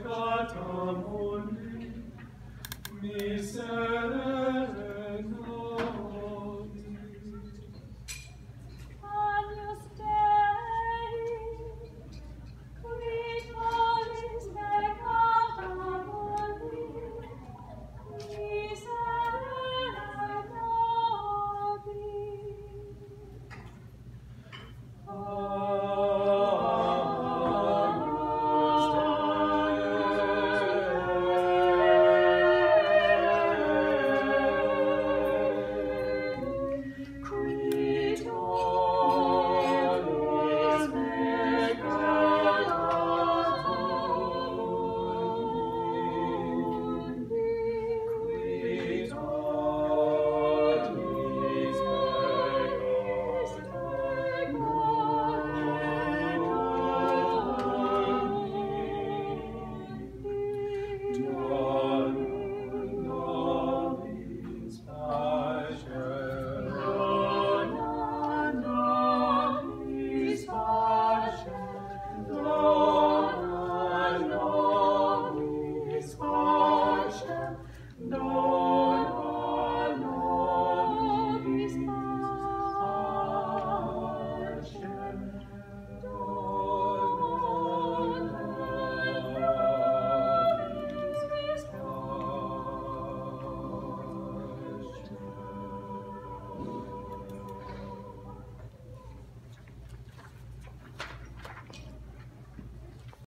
peccatum No.